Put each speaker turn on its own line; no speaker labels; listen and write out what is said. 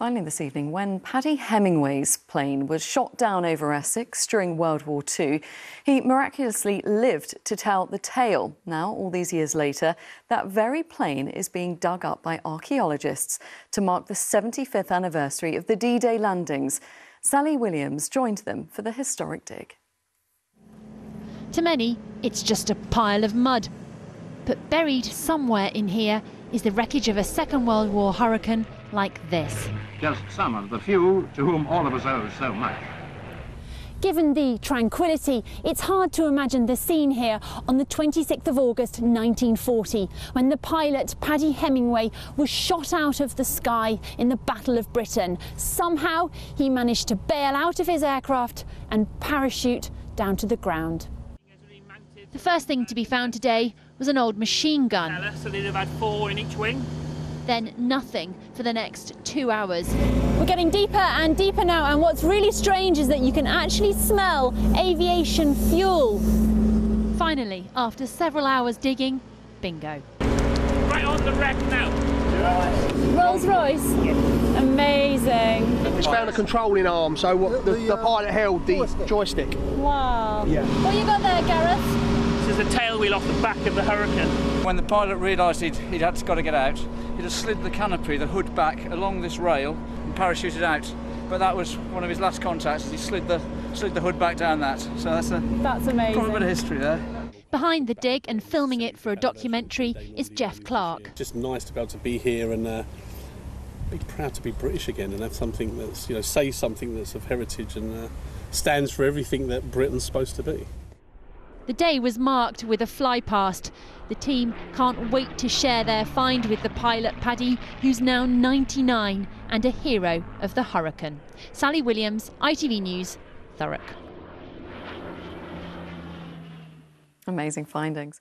Finally, this evening, when Paddy Hemingway's plane was shot down over Essex during World War II, he miraculously lived to tell the tale. Now, all these years later, that very plane is being dug up by archaeologists to mark the 75th anniversary of the D Day landings. Sally Williams joined them for the historic dig.
To many, it's just a pile of mud. But buried somewhere in here is the wreckage of a Second World War hurricane like this.
Just some of the few to whom all of us owe so much.
Given the tranquility, it's hard to imagine the scene here on the 26th of August 1940 when the pilot Paddy Hemingway was shot out of the sky in the Battle of Britain. Somehow he managed to bail out of his aircraft and parachute down to the ground. The first thing to be found today was an old machine gun.
So they'd have had four in each wing.
Then nothing for the next two hours. We're getting deeper and deeper now, and what's really strange is that you can actually smell aviation fuel. Finally, after several hours digging, bingo.
Right on the wreck now.
Rolls Royce? Amazing.
It's found a controlling arm, so what the, the uh, pilot held the joystick.
Wow.
Yeah.
What you got there, Gareth?
This is the tail wheel off the back of the Hurricane.
When the pilot realised he'd, he'd had to, got to get out, he'd have slid the canopy, the hood back along this rail and parachuted out. But that was one of his last contacts. He slid the slid the hood back down that. So that's a
That's amazing.
probably a bit of history there.
Behind the dig and filming it for a documentary is Jeff Clark.
just nice to be able to be here and uh, be proud to be British again and have something that's you know say something that's of heritage and uh, stands for everything that Britain's supposed to be.
The day was marked with a fly past. The team can't wait to share their find with the pilot Paddy, who's now 99 and a hero of the hurricane. Sally Williams, ITV News, Thurrock.
Amazing findings.